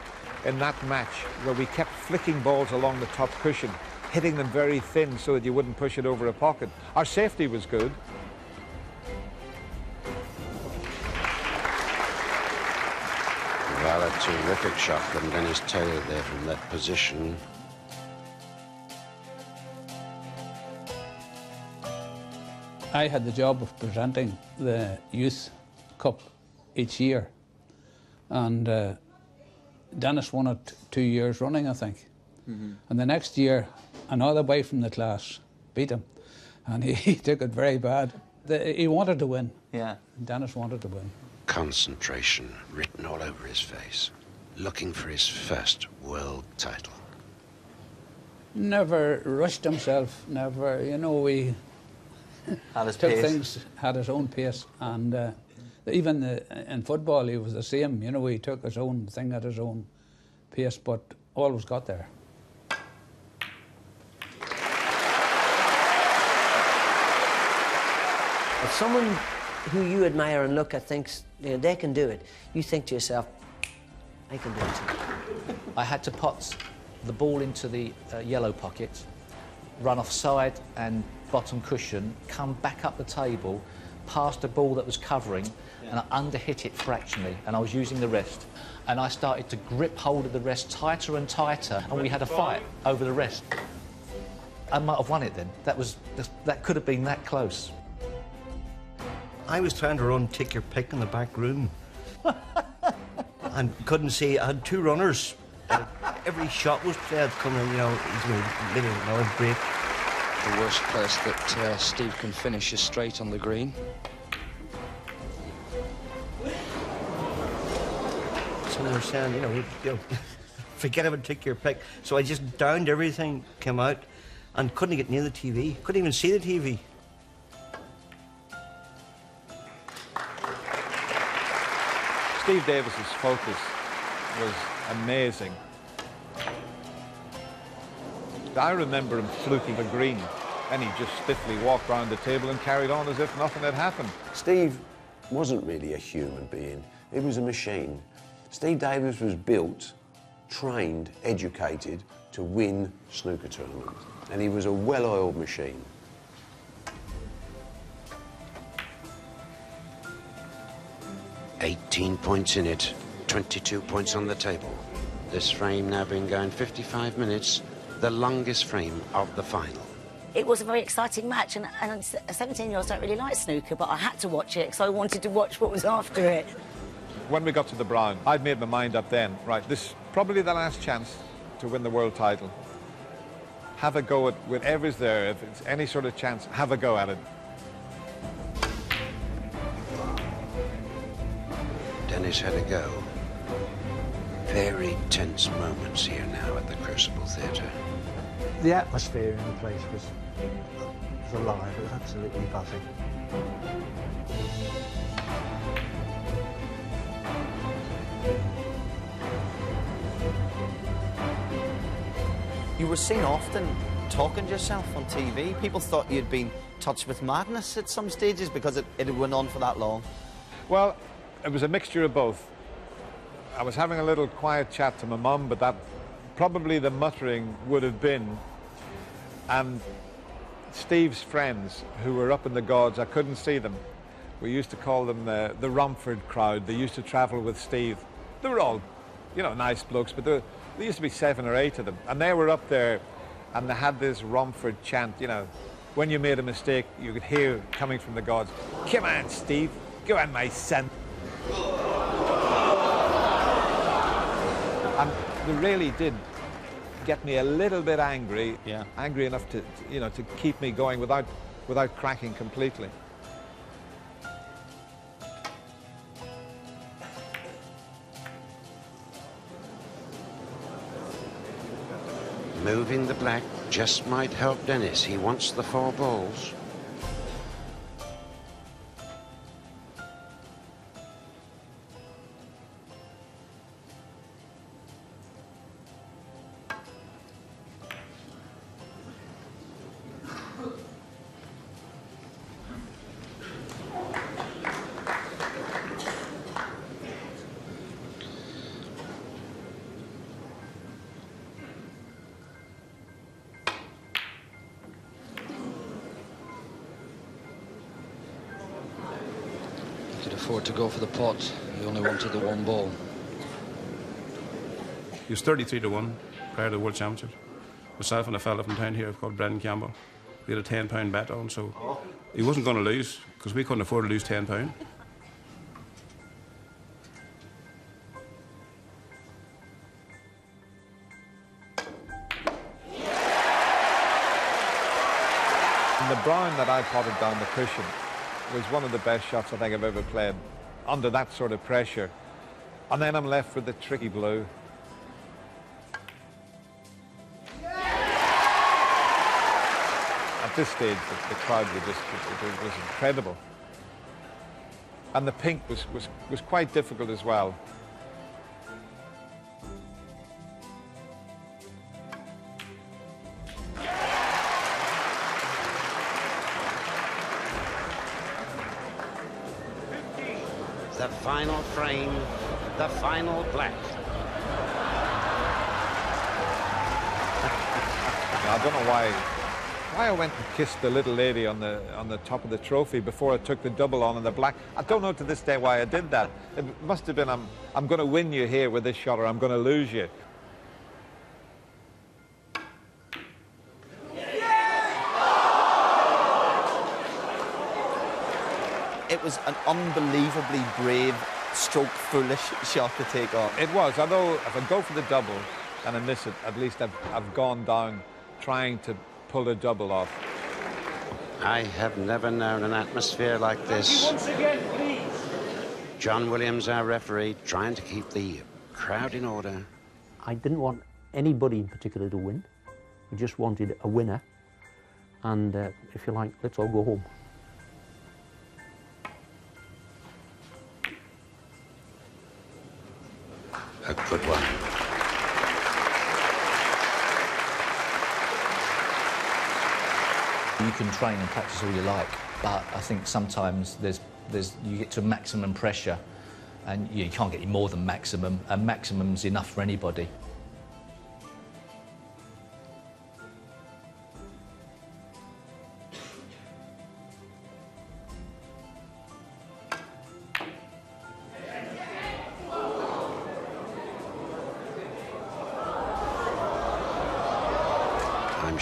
Speaker 8: in that match where we kept flicking balls along the top cushion, hitting them very thin so that you wouldn't push it over a pocket. Our safety was good.
Speaker 44: Well, a terrific shot from Dennis Taylor there from that position.
Speaker 48: I had the job of presenting the Youth Cup each year. And uh, Dennis won it two years running, I think.
Speaker 33: Mm-hmm.
Speaker 48: And the next year, another boy from the class beat him. And he, he took it very bad. The, he wanted to win.
Speaker 33: Yeah.
Speaker 48: Dennis wanted to win.
Speaker 44: Concentration written all over his face, looking for his first world title.
Speaker 48: Never rushed himself, never, you know, he
Speaker 33: Had his
Speaker 48: took
Speaker 33: pace.
Speaker 48: things, had his own pace. And uh, even the, in football, he was the same, you know, he took his own thing at his own pace, but always got there.
Speaker 39: If someone who you admire and look at thinks you know, they can do it, you think to yourself, I can do it too.
Speaker 7: I had to pot the ball into the uh, yellow pocket, run off side and bottom cushion, come back up the table, past a ball that was covering, and I underhit it fractionally, and I was using the rest. And I started to grip hold of the rest tighter and tighter, and we had a fight over the rest. I might have won it then. That was that could have been that close.
Speaker 49: I was trying to run take your pick in the back room. and couldn't see. I had two runners. Uh, every shot was played coming, you know, he's made little another break.
Speaker 50: The worst place that uh, Steve can finish is straight on the green.
Speaker 49: So they were saying, you know, you know forget about take your pick. So I just downed everything, came out, and couldn't get near the TV. Couldn't even see the TV.
Speaker 8: Steve Davis's focus was amazing. I remember him fluking the green, and he just stiffly walked round the table and carried on as if nothing had happened.
Speaker 51: Steve wasn't really a human being, he was a machine. Steve Davis was built, trained, educated to win snooker tournaments, and he was a well oiled machine.
Speaker 44: Eighteen points in it, 22 points on the table. This frame now been going 55 minutes, the longest frame of the final.
Speaker 36: It was a very exciting match, and, and 17 year olds don't really like snooker, but I had to watch it because I wanted to watch what was after it.
Speaker 8: When we got to the Brown, I'd made my mind up then, right, this is probably the last chance to win the world title. Have a go at whatever's there. If it's any sort of chance, have a go at it.
Speaker 44: Dennis had a go. Very tense moments here now at the Crucible Theatre.
Speaker 52: The atmosphere in the place was, was alive. It was absolutely buzzing.
Speaker 34: You were seen often talking to yourself on TV. People thought you'd been touched with madness at some stages because it, it went on for that long.
Speaker 8: Well, it was a mixture of both. I was having a little quiet chat to my mum, but that probably the muttering would have been. And Steve's friends who were up in the gods, I couldn't see them. We used to call them the, the Romford crowd. They used to travel with Steve. They were all, you know, nice blokes, but there, there used to be seven or eight of them. And they were up there and they had this Romford chant, you know, when you made a mistake, you could hear coming from the gods, come on, Steve, go on, my son. And they really did get me a little bit angry, yeah. angry enough to, to, you know, to keep me going without, without cracking completely.
Speaker 44: Moving the black just might help Dennis. He wants the four balls.
Speaker 50: For the pot. He only wanted the one ball.
Speaker 53: He was 33 to 1 prior to the World Championship. Myself and a fella from town here called Brendan Campbell. We had a £10 bet on, so he wasn't going to lose because we couldn't afford to lose £10.
Speaker 8: The brown that I potted down the cushion was one of the best shots I think I've ever played under that sort of pressure. And then I'm left with the tricky blue. At this stage, the, the crowd were just, it, was incredible. And the pink was, was, was quite difficult as well.
Speaker 44: The final frame, the final black.
Speaker 8: I don't know why why I went and kissed the little lady on the on the top of the trophy before I took the double on in the black. I don't know to this day why I did that. It must have been I'm I'm going to win you here with this shot or I'm going to lose you.
Speaker 1: Was an unbelievably brave, stroke foolish shot to take on.
Speaker 8: It was, although if I go for the double and I miss it, at least I've, I've gone down trying to pull a double off.
Speaker 44: I have never known an atmosphere like this.
Speaker 54: Once again, please.
Speaker 44: John Williams, our referee, trying to keep the crowd in order.
Speaker 38: I didn't want anybody in particular to win. We just wanted a winner. And uh, if you like, let's all go home.
Speaker 7: Can train and practice all you like, but I think sometimes there's, there's, you get to maximum pressure and you, can't get any more than maximum, and maximum's enough for anybody.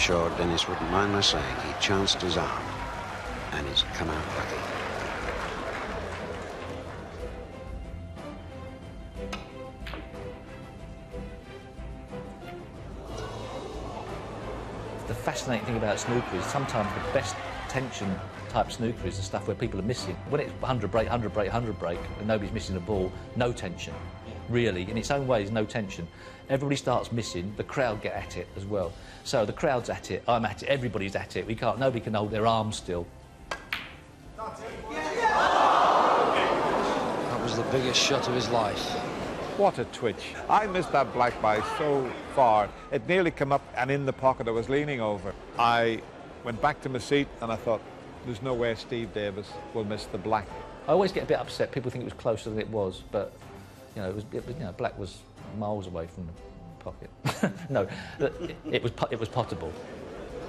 Speaker 55: Sure Dennis wouldn't mind my saying he chanced his arm and he's come out lucky.
Speaker 7: The fascinating thing about snooker is sometimes the best tension type snooker is the stuff where people are missing. When it's 100 break, 100 break, 100 break, and nobody's missing a ball, no tension. Really, in its own way, there's no tension. Everybody starts missing, the crowd get at it as well. So the crowd's at it, I'm at it, everybody's at it. We can't, nobody can hold their arms still.
Speaker 50: That was the biggest shot of his life.
Speaker 8: What a twitch. I missed that black by so far. It nearly came up and in the pocket I was leaning over. I went back to my seat and I thought, there's no way Steve Davis will miss the black.
Speaker 7: I always get a bit upset. People think it was closer than it was, but you know, it was, it, was- you know, black was miles away from the pocket. no, it, it was it was potable.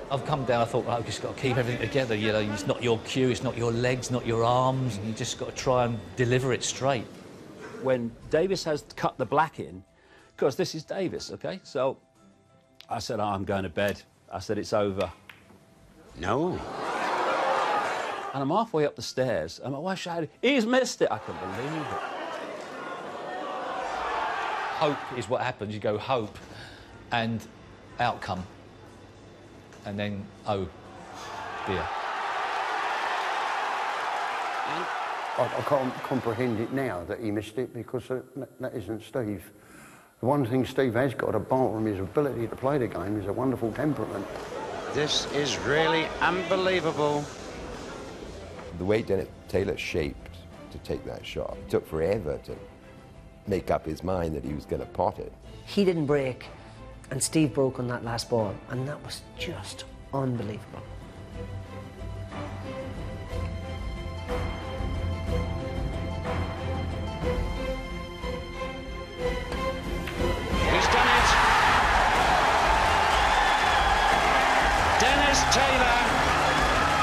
Speaker 7: I've come down. I thought, well, I've just got to keep everything together. You know, it's not your cue, it's not your legs, not your arms. You just got to try and deliver it straight.
Speaker 10: when Davis has cut the black in, because this is Davis, okay? So I said, oh, I'm going to bed. I said, it's over.
Speaker 44: No.
Speaker 10: And I'm halfway up the stairs, and my wife shouted, he's missed it. I couldn't believe it.
Speaker 7: Hope is what happens. You go hope and outcome, and then oh dear.
Speaker 21: I, I can't comprehend it now that he missed it because uh, that, that isn't Steve. The one thing Steve has got, apart from his ability to play the game, is a wonderful temperament.
Speaker 44: This is really unbelievable.
Speaker 35: The way Dennis Taylor shaped to take that shot, it took forever to make up his mind that he was going to pot it.
Speaker 39: He didn't break, and Steve broke on that last ball, and that was just unbelievable.
Speaker 44: He's done it. Dennis Taylor,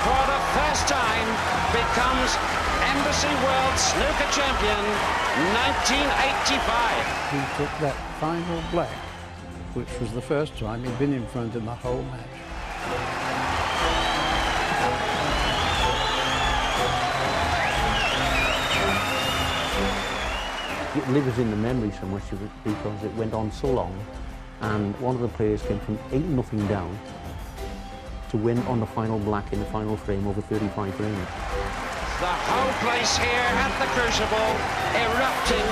Speaker 44: for the first time, becomes
Speaker 30: Embassy World Snooker Champion, 1985.
Speaker 17: He took that final black, which was the first time he'd been in front of the whole match.
Speaker 38: It lives in the memory so much of it because it went on so long and one of the players came from 8 nothing down to win on the final black in the final frame over 35 frames.
Speaker 30: The whole place here at the Crucible erupting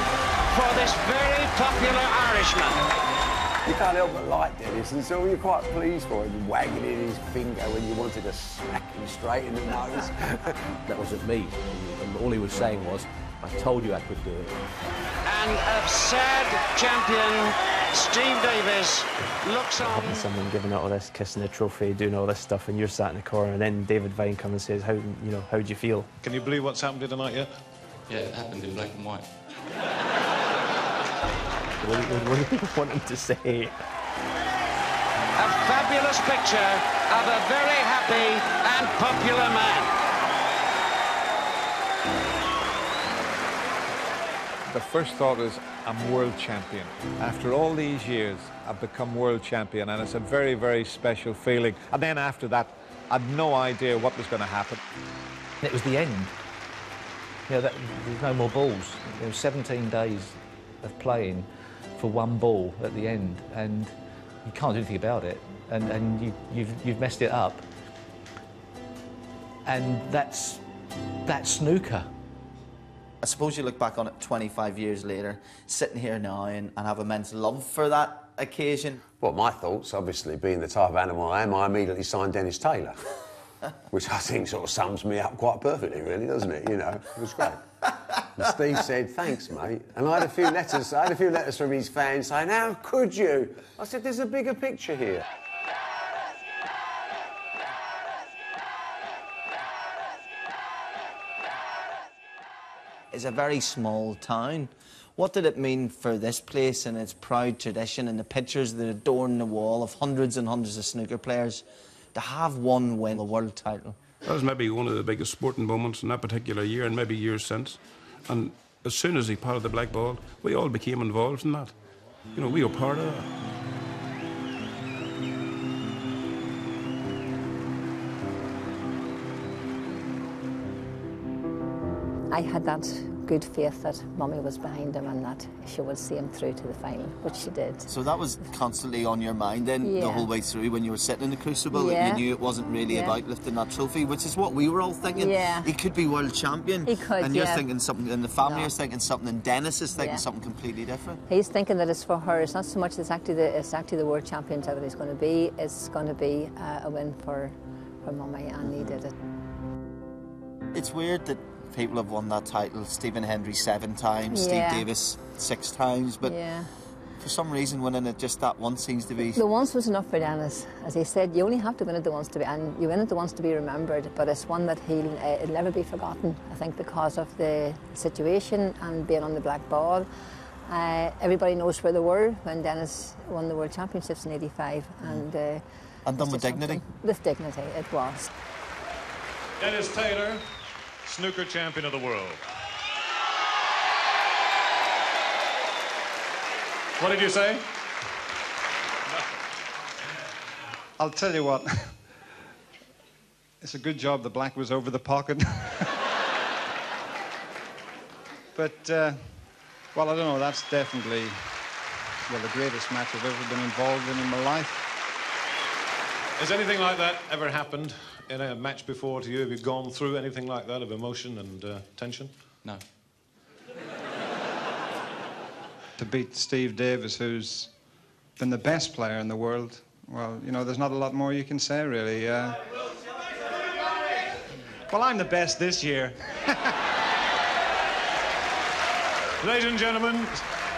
Speaker 30: for this very popular Irishman.
Speaker 29: You can't help but like Dennis, and so you're quite pleased for him, wagging in his finger when you wanted to smack him straight in the nose.
Speaker 32: that wasn't me. And all he was saying was, I told you I could do it.
Speaker 30: And a sad champion, Steve Davis, looks on.
Speaker 24: having someone giving out all this, kissing the trophy, doing all this stuff, and you're sat in the corner, and then David Vine comes and says, "How you know? How do you feel?"
Speaker 6: Can you believe what's happened tonight yet?
Speaker 50: Yeah, it happened in black and white.
Speaker 24: What, what, what do you want him to say?
Speaker 30: A fabulous picture of a very happy and popular man.
Speaker 8: The first thought is, I'm world champion. After all these years, I've become world champion, and it's a very, very special feeling. And then after that, I had no idea what was going to happen.
Speaker 7: It was the end. You know, that, there's no more balls. There was 17 days of playing for one ball at the end, and you can't do anything about it. And, and you, you've, you've messed it up. And that's, that's snooker.
Speaker 1: I suppose you look back on it 25 years later, sitting here now and, and have immense love for that occasion.
Speaker 29: Well, my thoughts, obviously, being the type of animal I am, I immediately signed Dennis Taylor, which I think sort of sums me up quite perfectly, really, doesn't it? You know, it was great. And Steve said, thanks, mate. And I had a few letters, I had a few letters from his fans saying, how could you? I said, there's a bigger picture here.
Speaker 1: It's a very small town. What did it mean for this place and its proud tradition and the pictures that adorn the wall of hundreds and hundreds of snooker players to have one win the world title?
Speaker 56: That was maybe one of the biggest sporting moments in that particular year and maybe years since. And as soon as he patted the black ball, we all became involved in that. You know, we were part of that.
Speaker 40: I had that good faith that Mummy was behind him and that she would see him through to the final, which she did.
Speaker 1: So that was constantly on your mind then the whole way through when you were sitting in the crucible
Speaker 40: Yeah.
Speaker 1: you knew it wasn't really
Speaker 40: Yeah.
Speaker 1: about lifting that trophy, which is what we were all thinking.
Speaker 40: Yeah.
Speaker 1: He could be world champion.
Speaker 40: He could,
Speaker 1: And you're
Speaker 40: yeah.
Speaker 1: thinking something, and the family
Speaker 40: No.
Speaker 1: is thinking something, and Dennis is thinking
Speaker 40: Yeah.
Speaker 1: something completely different.
Speaker 40: He's thinking that it's for her. It's not so much it's actually the it's actually the world champion that he's going to be. It's going to be uh, a win for for Mummy, and he did it.
Speaker 1: It's weird that people have won that title. Stephen Hendry seven times,
Speaker 40: Yeah.
Speaker 1: Steve Davis six times, but
Speaker 40: yeah.
Speaker 1: for some reason winning it just that once seems to be.
Speaker 40: The once was enough for Dennis. As he said, you only have to win it the once to be, and you win it the once to be remembered. But it's one that he'll uh, it'll never be forgotten. I think because of the situation and being on the black ball. Uh, everybody knows where they were when Dennis won the World Championships in '85, and uh,
Speaker 1: And done with dignity.
Speaker 40: With dignity, it was.
Speaker 6: Dennis Taylor, snooker champion of the world. What did you say?
Speaker 8: I'll tell you what. It's a good job the black was over the pocket. but, uh, well, I don't know. That's definitely, well, the greatest match I've ever been involved in in my life.
Speaker 6: Has anything like that ever happened in a match before to you? Have you gone through anything like that of emotion and uh, tension?
Speaker 50: No.
Speaker 8: To beat Steve Davis, who's been the best player in the world, well, you know, there's not a lot more you can say, really. Uh, well, I'm the best this year.
Speaker 6: Ladies and gentlemen,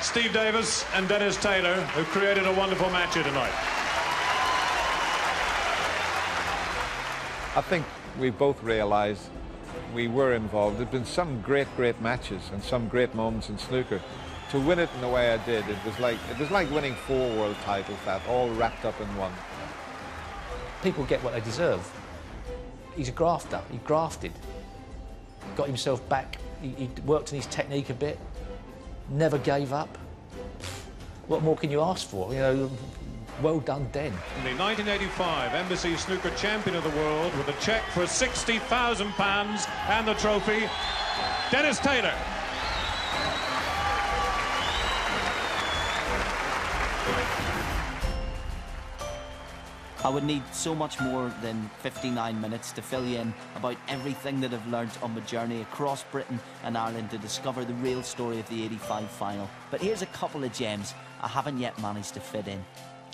Speaker 6: Steve Davis and Dennis Taylor, who created a wonderful match here tonight.
Speaker 8: I think we both realised we were involved. There'd been some great, great matches and some great moments in snooker. To win it in the way I did, it was like it was like winning four world titles, that all wrapped up in one.
Speaker 7: People get what they deserve. He's a grafter. He grafted. got himself back. He, he worked on his technique a bit. Never gave up. What more can you ask for? You know, well done, Den.
Speaker 6: The 1985 Embassy Snooker Champion of the World with a cheque for £60,000 and the trophy, Dennis Taylor.
Speaker 57: I would need so much more than 59 minutes to fill you in about everything that I've learnt on my journey across Britain and Ireland to discover the real story of the 85 final. But here's a couple of gems I haven't yet managed to fit in.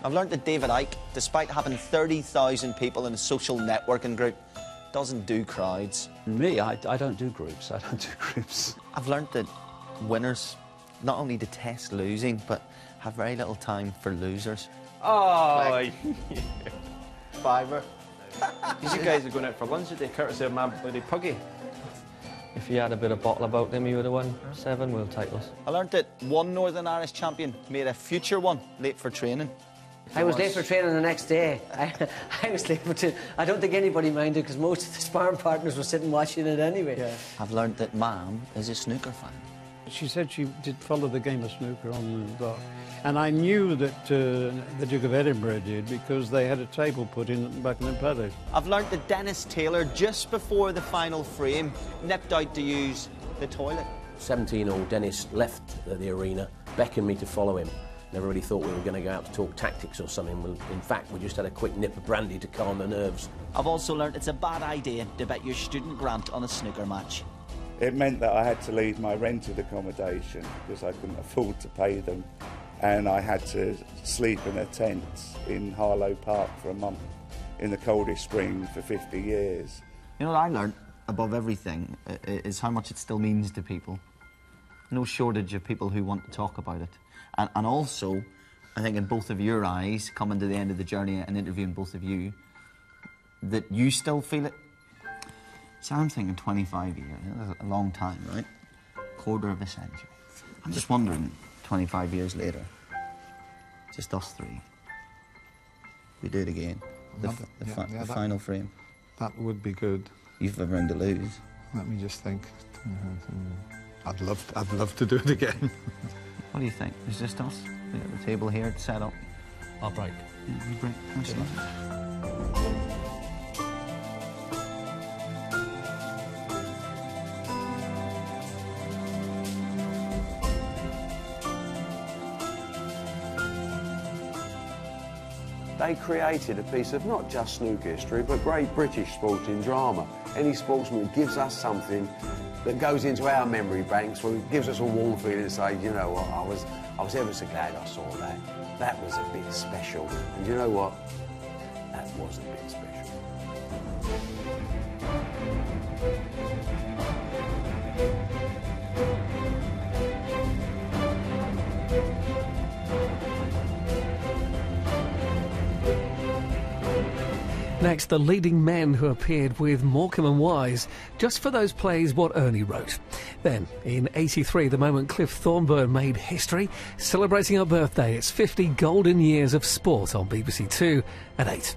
Speaker 1: I've learnt that David Icke, despite having 30,000 people in a social networking group, doesn't do crowds.
Speaker 10: Me, I, I don't do groups. I don't do groups.
Speaker 1: I've learnt that winners not only detest losing, but have very little time for losers.
Speaker 24: Oh,
Speaker 1: Fiver.
Speaker 24: These guys are going out for lunch today, courtesy of my bloody puggy.
Speaker 23: If he had a bit of bottle about him, he would have won seven world titles.
Speaker 1: I learnt that one Northern Irish champion made a future one late for training.
Speaker 39: I was late for training the next day. I, I was late for training. I don't think anybody minded because most of the sparring partners were sitting watching it anyway.
Speaker 1: I've learnt that Mom is a snooker fan.
Speaker 17: She said she did follow the game of snooker on the dot. And I knew that uh, the Duke of Edinburgh did because they had a table put in back in the paddock.
Speaker 1: I've learnt that Dennis Taylor, just before the final frame, nipped out to use the toilet.
Speaker 32: 17-year-old Dennis left the arena, beckoned me to follow him. Never really thought we were going to go out to talk tactics or something. Well, in fact, we just had a quick nip of brandy to calm the nerves.
Speaker 57: I've also learnt it's a bad idea to bet your student grant on a snooker match.
Speaker 58: It meant that I had to leave my rented accommodation because I couldn't afford to pay them. And I had to sleep in a tent in Harlow Park for a month in the coldest spring for 50 years.
Speaker 1: You know what I learnt above everything i- i- is how much it still means to people. No shortage of people who want to talk about it. And, and also, I think in both of your eyes, coming to the end of the journey and interviewing both of you, that you still feel it. So I'm thinking 25 years, a long time, right? Quarter of a century. I'm just wondering, 25 years later, just us three, we do it again. The, the,
Speaker 8: yeah,
Speaker 1: fi-
Speaker 8: yeah,
Speaker 1: the
Speaker 8: that-
Speaker 1: final frame.
Speaker 8: That would be good.
Speaker 1: You've everything to lose.
Speaker 8: Let me just think. Mm-hmm. I'd love, to, I'd love to do it again.
Speaker 1: What do you think? Is this us? We got the table here set up.
Speaker 7: I'll break.
Speaker 1: Yeah, you break. Thanks a.
Speaker 29: They created a piece of not just snooker history, but great British sporting drama. Any sportsman gives us something that goes into our memory banks, well, it gives us a warm feeling to say, you know what, I was, I was ever so glad I saw that. That was a bit special. And you know what? That was a bit special.
Speaker 59: Next, the leading men who appeared with Morecambe and Wise just for those plays what Ernie wrote. Then, in 83, the moment Cliff Thorburn made history, celebrating her birthday. It's 50 golden years of sport on BBC Two at 8.